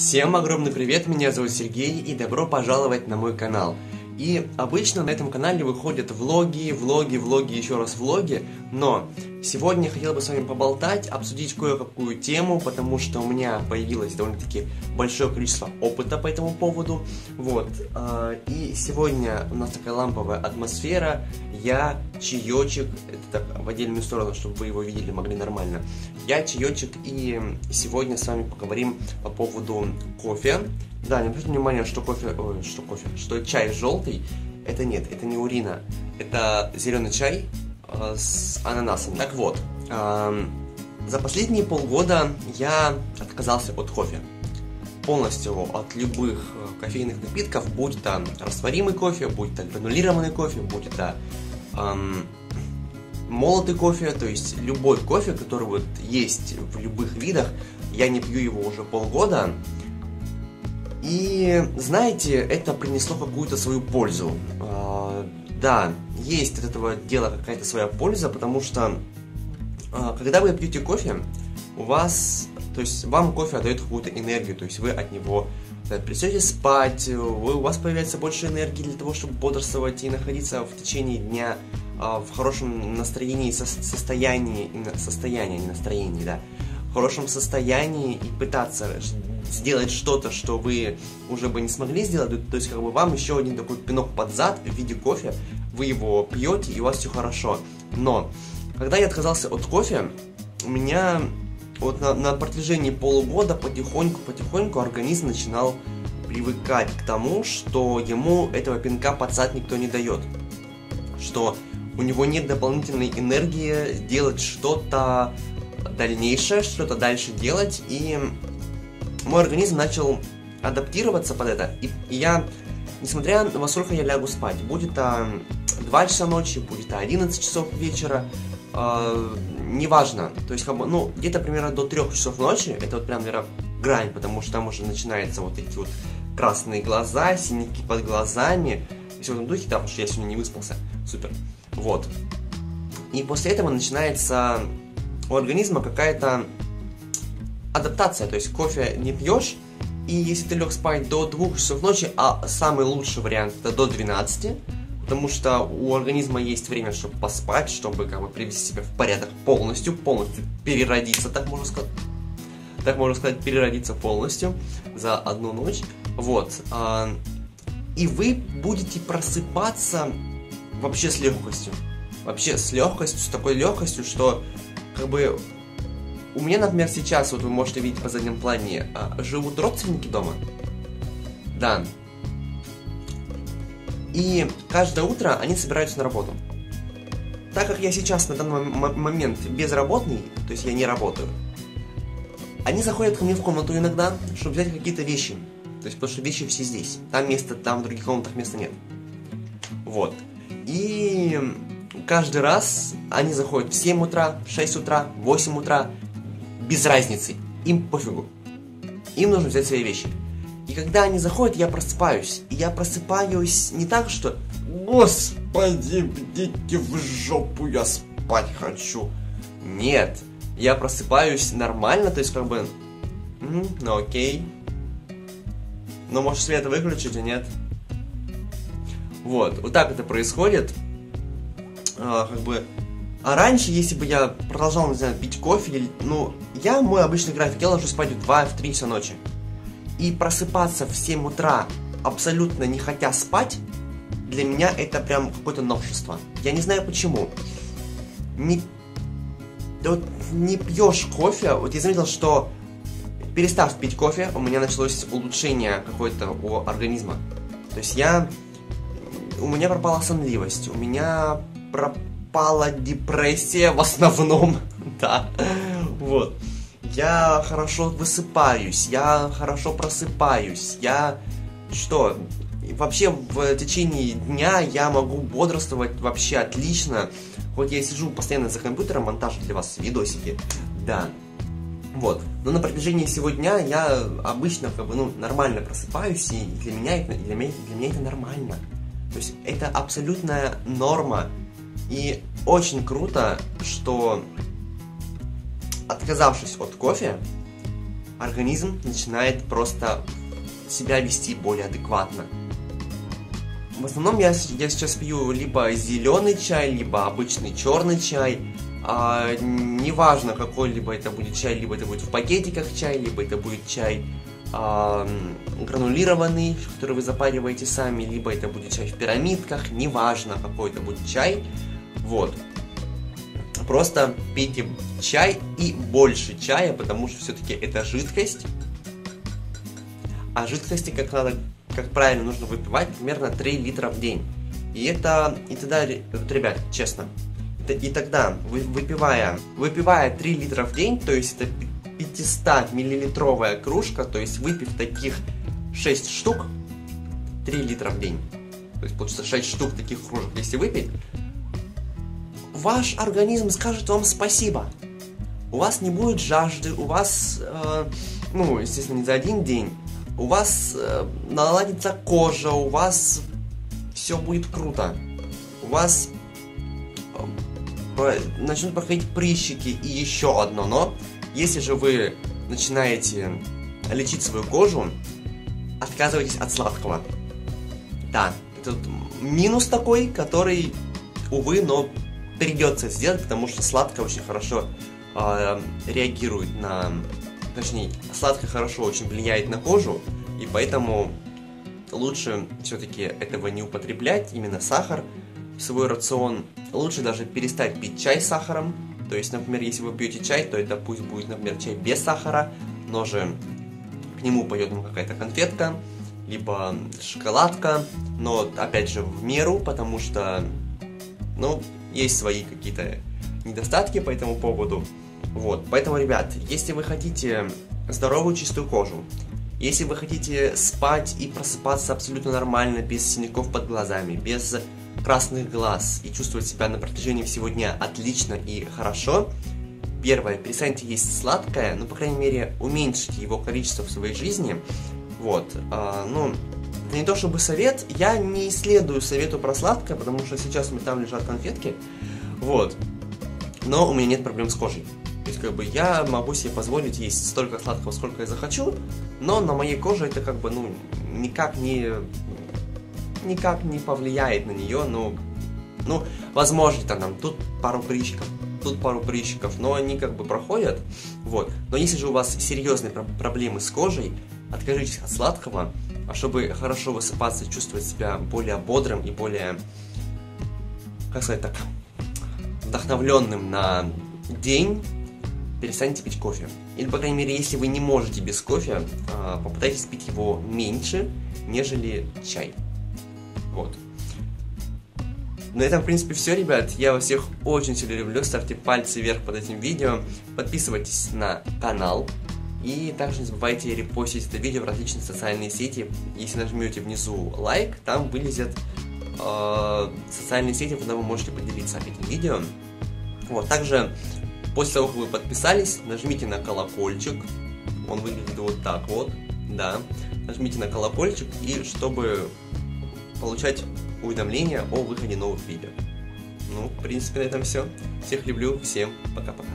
Всем огромный привет, меня зовут Сергей и добро пожаловать на мой канал. И обычно на этом канале выходят влоги, влоги, влоги, еще раз влоги, но сегодня я хотел бы с вами поболтать, обсудить кое-какую тему, потому что у меня появилось довольно-таки большое количество опыта по этому поводу, вот, а, и сегодня у нас такая ламповая атмосфера, я, чаечек, это так, в отдельную сторону, чтобы вы его видели, могли нормально, я, чаечек, и сегодня с вами поговорим по поводу кофе, да, не обратите внимание, что кофе, ой, что кофе, что чай желтый, это нет, это не урина, это зеленый чай э, с ананасом. Так вот, э, за последние полгода я отказался от кофе. Полностью от любых э, кофейных напитков, будь это растворимый кофе, будь это гранулированный кофе, будь это эм, молотый кофе, то есть любой кофе, который вот есть в любых видах, я не пью его уже полгода, и знаете, это принесло какую-то свою пользу. А, да, есть от этого дела какая-то своя польза, потому что а, когда вы пьете кофе, у вас, то есть вам кофе отдает какую-то энергию, то есть вы от него придете спать, вы, у вас появляется больше энергии для того, чтобы бодрствовать и находиться в течение дня а, в хорошем настроении, со, состоянии, состоянии, а не настроении, да, в хорошем состоянии и пытаться сделать что-то, что вы уже бы не смогли сделать, то есть как бы вам еще один такой пинок под зад в виде кофе, вы его пьете и у вас все хорошо. Но, когда я отказался от кофе, у меня вот на, на протяжении полугода потихоньку-потихоньку организм начинал привыкать к тому, что ему этого пинка зад никто не дает. Что у него нет дополнительной энергии делать что-то дальнейшее, что-то дальше делать, и мой организм начал адаптироваться под это, и, и я, несмотря на во сколько я лягу спать, будет это 2 часа ночи, будет это 11 часов вечера, э, неважно, то есть, как бы, ну, где-то примерно до 3 часов ночи, это вот прям, наверное, грань, потому что там уже начинаются вот эти вот красные глаза, синяки под глазами, и все в этом духе, да, потому что я сегодня не выспался, супер, вот. И после этого начинается у организма какая-то адаптация, то есть кофе не пьешь, и если ты лег спать до 2 часов ночи, а самый лучший вариант это до 12, потому что у организма есть время, чтобы поспать, чтобы как бы привести себя в порядок полностью, полностью переродиться, так можно сказать. Так можно сказать, переродиться полностью за одну ночь. Вот. А, и вы будете просыпаться вообще с легкостью. Вообще с легкостью, с такой легкостью, что как бы у меня, например, сейчас, вот вы можете видеть по заднем плане, а, живут родственники дома. Да. И каждое утро они собираются на работу. Так как я сейчас на данный момент безработный, то есть я не работаю, они заходят ко мне в комнату иногда, чтобы взять какие-то вещи. То есть, потому что вещи все здесь. Там места, там в других комнатах места нет. Вот. И каждый раз они заходят в 7 утра, в 6 утра, в 8 утра, без разницы, им пофигу. Им нужно взять свои вещи. И когда они заходят, я просыпаюсь. И я просыпаюсь не так, что «Господи, идите в жопу, я спать хочу». Нет, я просыпаюсь нормально, то есть как бы, ну окей. Но может свет выключить, а нет? Вот, вот так это происходит. А, как бы а раньше, если бы я продолжал, не знаю, пить кофе, или, ну, я, мой обычный график, я ложусь спать в 2-3 часа ночи. И просыпаться в 7 утра, абсолютно не хотя спать, для меня это прям какое-то новшество. Я не знаю почему. Не, вот, не пьешь кофе, вот я заметил, что перестав пить кофе, у меня началось улучшение какое-то у организма. То есть я... У меня пропала сонливость, у меня пропала депрессия в основном, да, вот. Я хорошо высыпаюсь, я хорошо просыпаюсь, я что, вообще в течение дня я могу бодрствовать вообще отлично, хоть я сижу постоянно за компьютером, монтажу для вас видосики, да, вот. Но на протяжении всего дня я обычно как бы, ну, нормально просыпаюсь, и для меня, это, для, меня, для меня это нормально. То есть это абсолютная норма и очень круто, что отказавшись от кофе, организм начинает просто себя вести более адекватно. В основном я, я сейчас пью либо зеленый чай, либо обычный черный чай. А, неважно, какой либо это будет чай, либо это будет в пакетиках чай, либо это будет чай а, гранулированный, который вы запариваете сами, либо это будет чай в пирамидках, неважно, какой это будет чай. Вот. Просто пейте чай и больше чая, потому что все-таки это жидкость. А жидкости, как надо, как правильно нужно выпивать, примерно 3 литра в день. И это, и тогда, ребят, честно, и тогда, вы, выпивая, выпивая 3 литра в день, то есть это 500 миллилитровая кружка, то есть выпив таких 6 штук, 3 литра в день. То есть получится 6 штук таких кружек, если выпить, ваш организм скажет вам спасибо. У вас не будет жажды, у вас, э, ну, естественно, не за один день, у вас э, наладится кожа, у вас все будет круто. У вас э, начнут проходить прыщики и еще одно, но если же вы начинаете лечить свою кожу, отказывайтесь от сладкого. Да, это минус такой, который, увы, но придется сделать, потому что сладкое очень хорошо э, реагирует на... Точнее, сладкое хорошо очень влияет на кожу, и поэтому лучше все-таки этого не употреблять, именно сахар в свой рацион. Лучше даже перестать пить чай с сахаром. То есть, например, если вы пьете чай, то это пусть будет, например, чай без сахара, но же к нему пойдет какая-то конфетка, либо шоколадка, но опять же в меру, потому что, ну, есть свои какие-то недостатки по этому поводу. Вот, поэтому, ребят, если вы хотите здоровую чистую кожу, если вы хотите спать и просыпаться абсолютно нормально, без синяков под глазами, без красных глаз и чувствовать себя на протяжении всего дня отлично и хорошо, первое, перестаньте есть сладкое, ну, по крайней мере, уменьшите его количество в своей жизни. Вот, а, ну, не то чтобы совет, я не исследую совету про сладкое, потому что сейчас у меня там лежат конфетки, вот. Но у меня нет проблем с кожей. То есть, как бы, я могу себе позволить есть столько сладкого, сколько я захочу, но на моей коже это, как бы, ну, никак не... никак не повлияет на нее, ну, ну, возможно, там, тут пару прыщиков, тут пару прыщиков, но они как бы проходят, вот. Но если же у вас серьезные проблемы с кожей, откажитесь от сладкого, чтобы хорошо высыпаться, чувствовать себя более бодрым и более, как сказать так, вдохновленным на день, перестаньте пить кофе. Или, по крайней мере, если вы не можете без кофе, а, попытайтесь пить его меньше, нежели чай. Вот. На этом, в принципе, все, ребят. Я вас всех очень сильно люблю. Ставьте пальцы вверх под этим видео. Подписывайтесь на канал. И также не забывайте репостить это видео в различные социальные сети. Если нажмете внизу лайк, там вылезет э, социальные сети, куда вы можете поделиться этим видео. Вот, также после того, как вы подписались, нажмите на колокольчик. Он выглядит вот так вот, да. Нажмите на колокольчик, и чтобы получать уведомления о выходе новых видео. Ну, в принципе, на этом все. Всех люблю, всем пока-пока.